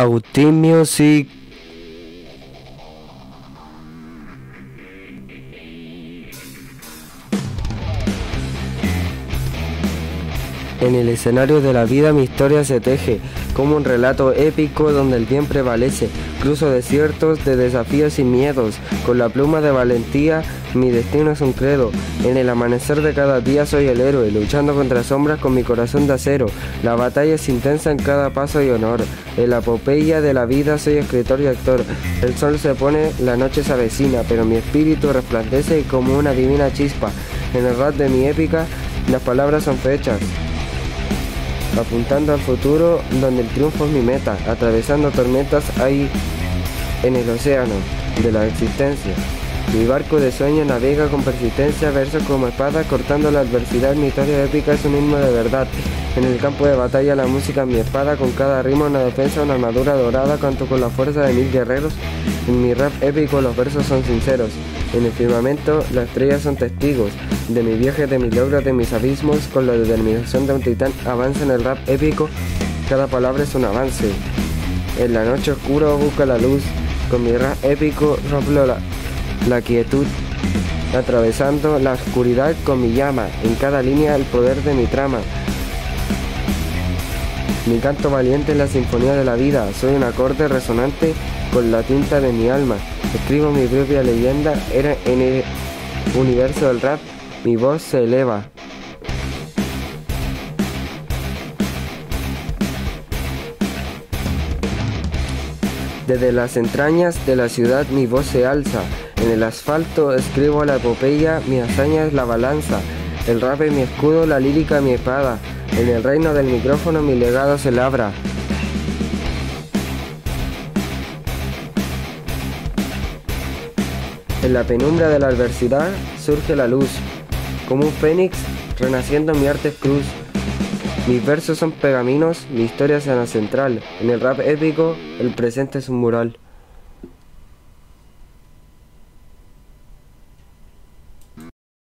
Agustín Music. En el escenario de la vida mi historia se teje, como un relato épico donde el bien prevalece. Cruzo desiertos de desafíos y miedos, con la pluma de valentía mi destino es un credo. En el amanecer de cada día soy el héroe, luchando contra sombras con mi corazón de acero. La batalla es intensa en cada paso y honor. En la epopeya de la vida soy escritor y actor. El sol se pone, la noche se avecina, pero mi espíritu resplandece como una divina chispa. En el rap de mi épica, las palabras son fechas apuntando al futuro donde el triunfo es mi meta, atravesando tormentas ahí en el océano de la existencia. Mi barco de sueño navega con persistencia, versos como espada, cortando la adversidad. Mi historia épica es un himno de verdad. En el campo de batalla la música es mi espada, con cada rima una defensa, una armadura dorada, canto con la fuerza de mil guerreros. En mi rap épico los versos son sinceros. En el firmamento las estrellas son testigos de mi viaje, de mis logros, de mis abismos, con la determinación de un titán. Avanza en el rap épico, cada palabra es un avance. En la noche oscura busca la luz, con mi rap épico rompo la, la quietud, atravesando la oscuridad con mi llama, en cada línea el poder de mi trama. Mi canto valiente es la sinfonía de la vida, soy un acorde resonante con la tinta de mi alma. Escribo mi propia leyenda, era en el universo del rap, mi voz se eleva. Desde las entrañas de la ciudad mi voz se alza. En el asfalto escribo la epopeya, mi hazaña es la balanza. El rap es mi escudo, la lírica mi espada. En el reino del micrófono mi legado se labra. En la penumbra de la adversidad surge la luz. Como un fénix, renaciendo mi arte es cruz. Mis versos son pegaminos, mi historia es la central. En el rap épico, el presente es un mural.